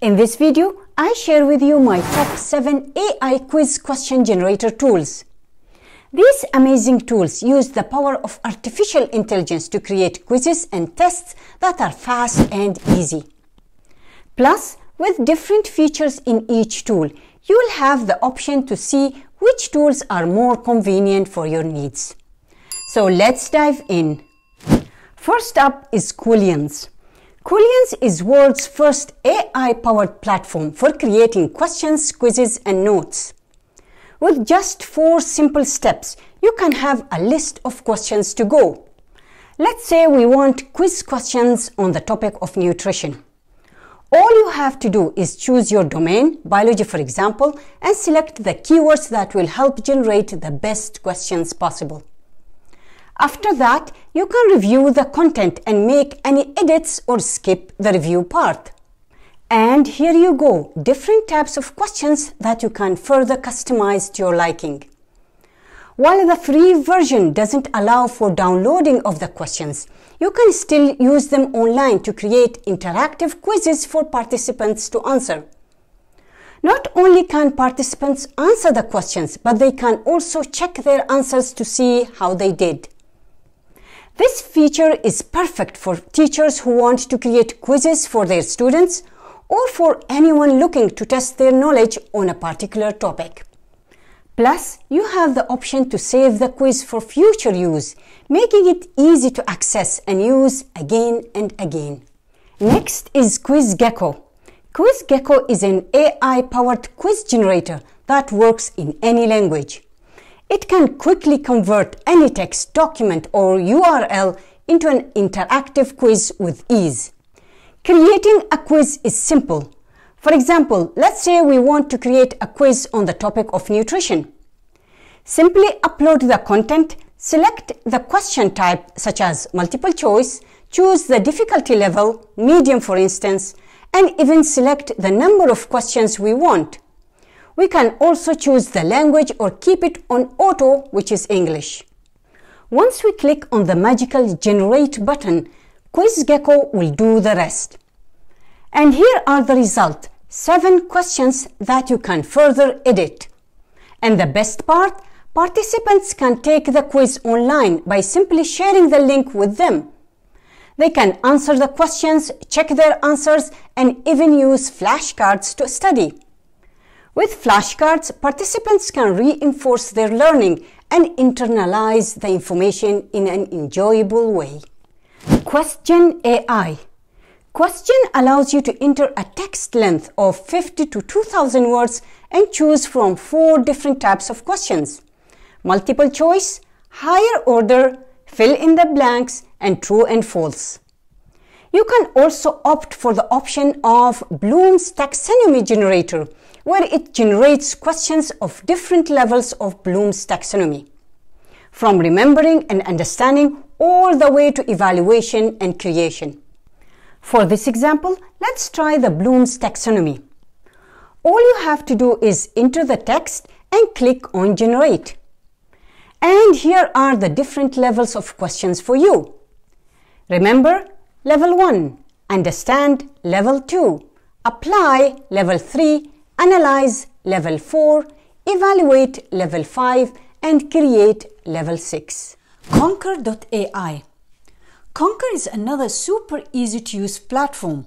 In this video, I share with you my top 7 AI quiz question generator tools. These amazing tools use the power of artificial intelligence to create quizzes and tests that are fast and easy. Plus, with different features in each tool, you will have the option to see which tools are more convenient for your needs. So let's dive in. First up is Quillionz. Quillionz is world's first AI-powered platform for creating questions, quizzes, and notes. With just four simple steps, you can have a list of questions to go. Let's say we want quiz questions on the topic of nutrition. All you have to do is choose your domain, biology for example, and select the keywords that will help generate the best questions possible. After that, you can review the content and make any edits or skip the review part. And here you go, different types of questions that you can further customize to your liking. While the free version doesn't allow for downloading of the questions, you can still use them online to create interactive quizzes for participants to answer. Not only can participants answer the questions, but they can also check their answers to see how they did. This feature is perfect for teachers who want to create quizzes for their students or for anyone looking to test their knowledge on a particular topic. Plus, you have the option to save the quiz for future use, making it easy to access and use again and again. Next is QuizGecko. QuizGecko is an AI-powered quiz generator that works in any language. It can quickly convert any text, document, or URL into an interactive quiz with ease. Creating a quiz is simple. For example, let's say we want to create a quiz on the topic of nutrition. Simply upload the content, select the question type such as multiple choice, choose the difficulty level, medium for instance, and even select the number of questions we want. We can also choose the language or keep it on auto, which is English. Once we click on the magical generate button, QuizGecko will do the rest. And here are the result, seven questions that you can further edit. And the best part, participants can take the quiz online by simply sharing the link with them. They can answer the questions, check their answers, and even use flashcards to study. With flashcards, participants can reinforce their learning and internalize the information in an enjoyable way. Questgen AI Questgen allows you to enter a text length of 50 to 2000 words and choose from four different types of questions. Multiple choice, higher order, fill in the blanks, and true and false. You can also opt for the option of Bloom's taxonomy generator, where it generates questions of different levels of Bloom's taxonomy, from remembering and understanding all the way to evaluation and creation. For this example, let's try the Bloom's taxonomy. All you have to do is enter the text and click on generate. And here are the different levels of questions for you. Remember, level 1, understand level 2, apply level 3, analyze level 4, evaluate level 5, and create level 6. Conker.ai Conker is another super easy to use platform.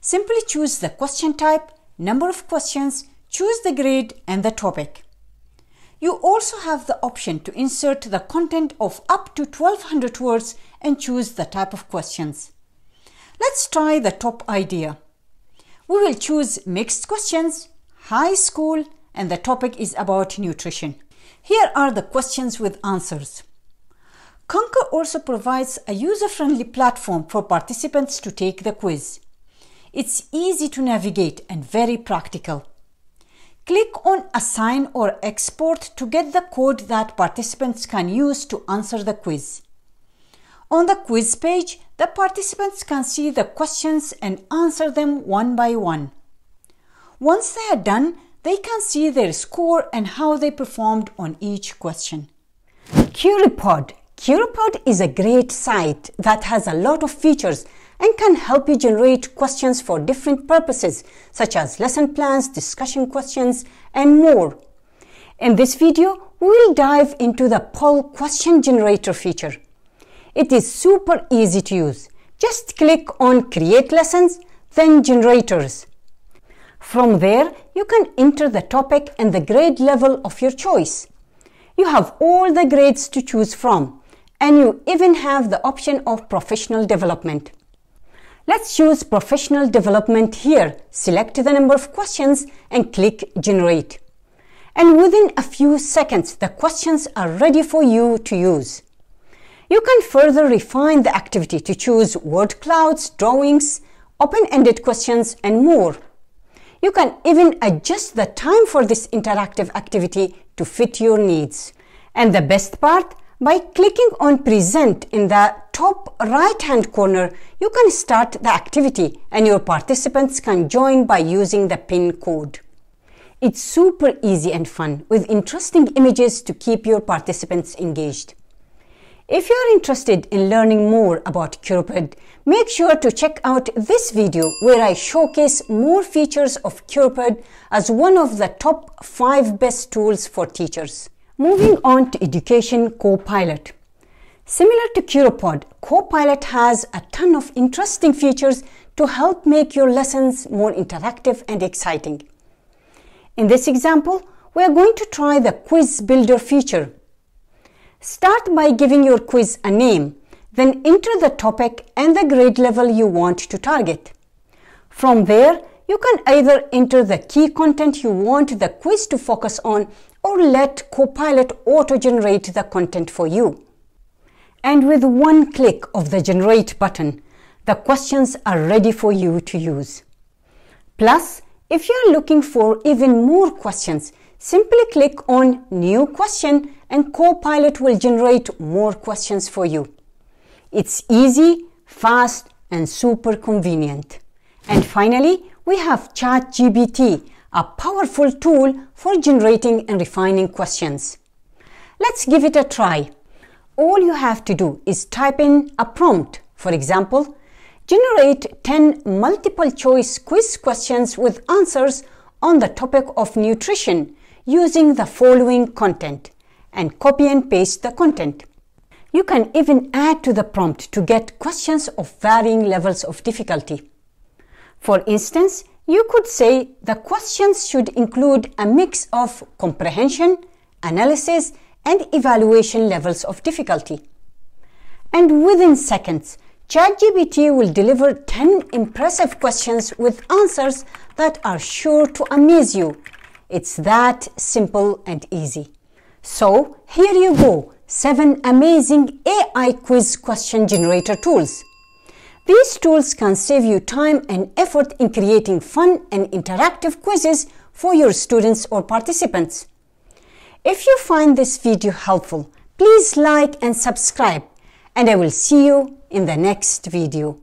Simply choose the question type, number of questions, choose the grade and the topic. You also have the option to insert the content of up to 1200 words and choose the type of questions. Let's try the top idea. We will choose mixed questions, high school, and the topic is about nutrition. Here are the questions with answers. Conker also provides a user-friendly platform for participants to take the quiz. It's easy to navigate and very practical. Click on Assign or Export to get the code that participants can use to answer the quiz. On the quiz page, the participants can see the questions and answer them one by one. Once they are done, they can see their score and how they performed on each question. Curipod. Curipod is a great site that has a lot of features and can help you generate questions for different purposes such as lesson plans, discussion questions, and more. In this video, we will dive into the poll question generator feature. It is super easy to use. Just click on create lessons, then generators. From there, you can enter the topic and the grade level of your choice. You have all the grades to choose from, and you even have the option of professional development. Let's choose professional development here. Select the number of questions and click generate and within a few seconds the questions are ready for you to use. You can further refine the activity to choose word clouds, drawings, open-ended questions and more. You can even adjust the time for this interactive activity to fit your needs. And the best part, by clicking on present in the top right hand corner, you can start the activity and your participants can join by using the pin code. It's super easy and fun with interesting images to keep your participants engaged. If you're interested in learning more about Curipod, make sure to check out this video where I showcase more features of Curipod as one of the top 5 best tools for teachers. Moving on to Education Copilot. Similar to Curipod, Copilot has a ton of interesting features to help make your lessons more interactive and exciting. In this example, we are going to try the Quiz Builder feature. Start by giving your quiz a name, then enter the topic and the grade level you want to target. From there, you can either enter the key content you want the quiz to focus on or let Copilot auto-generate the content for you. And with one click of the Generate button, the questions are ready for you to use. Plus, if you're looking for even more questions, simply click on New Question and Copilot will generate more questions for you. It's easy, fast, and super convenient. And finally, we have ChatGPT, a powerful tool for generating and refining questions. Let's give it a try. All you have to do is type in a prompt. For example, Generate 10 multiple choice quiz questions with answers on the topic of nutrition using the following content and copy and paste the content. You can even add to the prompt to get questions of varying levels of difficulty. For instance, you could say the questions should include a mix of comprehension, analysis, and evaluation levels of difficulty. And within seconds, ChatGPT will deliver 10 impressive questions with answers that are sure to amaze you. It's that simple and easy. So here you go, 7 amazing AI quiz question generator tools. These tools can save you time and effort in creating fun and interactive quizzes for your students or participants. If you find this video helpful, please like and subscribe and I will see you in the next video.